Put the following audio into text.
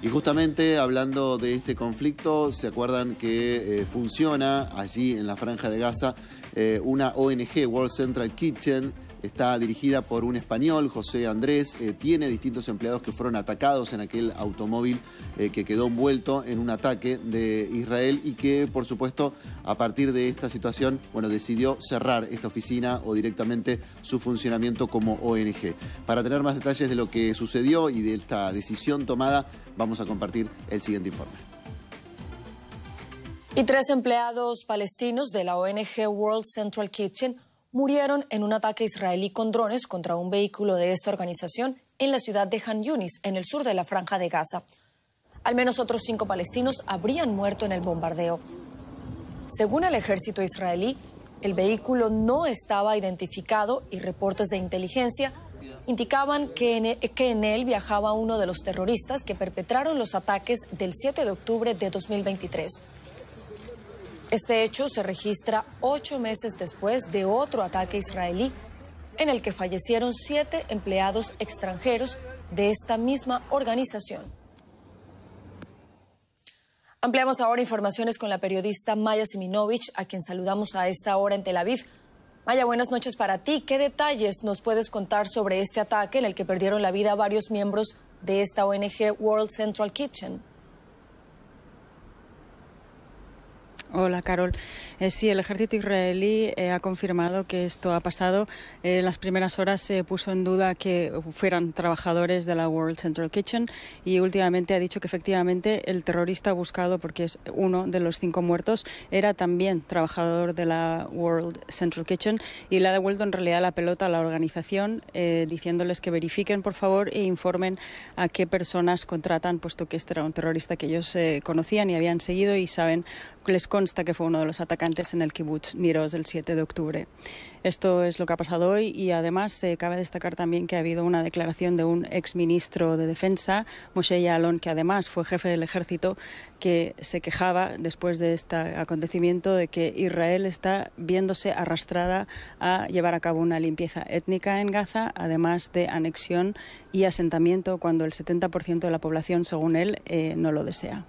Y justamente hablando de este conflicto, se acuerdan que eh, funciona allí en la franja de Gaza eh, una ONG, World Central Kitchen, está dirigida por un español, José Andrés, eh, tiene distintos empleados que fueron atacados en aquel automóvil eh, que quedó envuelto en un ataque de Israel y que, por supuesto, a partir de esta situación, bueno, decidió cerrar esta oficina o directamente su funcionamiento como ONG. Para tener más detalles de lo que sucedió y de esta decisión tomada, vamos a compartir el siguiente informe. Y tres empleados palestinos de la ONG World Central Kitchen murieron en un ataque israelí con drones contra un vehículo de esta organización en la ciudad de Han Yunis, en el sur de la franja de Gaza. Al menos otros cinco palestinos habrían muerto en el bombardeo. Según el ejército israelí, el vehículo no estaba identificado y reportes de inteligencia indicaban que en, e, que en, él viajaba uno de los terroristas que perpetraron los ataques del 7 de octubre de 2023. Este hecho se registra ocho meses después de otro ataque israelí en el que fallecieron siete empleados extranjeros de esta misma organización. Ampliamos ahora informaciones con la periodista Maya Siminovich, a quien saludamos a esta hora en Tel Aviv. Maya, buenas noches para ti. ¿Qué detalles nos puedes contar sobre este ataque en el que perdieron la vida varios miembros de esta ONG World Central Kitchen? Hola, Carol. Eh, sí, el ejército israelí eh, ha confirmado que esto ha pasado. Eh, en las primeras horas se puso en duda que fueran trabajadores de la World Central Kitchen y últimamente ha dicho que efectivamente el terrorista buscado, porque es uno de los cinco muertos, era también trabajador de la World Central Kitchen y le ha devuelto en realidad la pelota a la organización diciéndoles que verifiquen, por favor, e informen a qué personas contratan, puesto que este era un terrorista que ellos conocían y habían seguido y saben les consta que fue uno de los atacantes en el kibbutz Niros el 7 de octubre. Esto es lo que ha pasado hoy y además se cabe destacar también que ha habido una declaración de un exministro de Defensa, Moshe Yalon, que además fue jefe del ejército, que se quejaba después de este acontecimiento de que Israel está viéndose arrastrada a llevar a cabo una limpieza étnica en Gaza, además de anexión y asentamiento cuando el 70% de la población, según él, eh, no lo desea.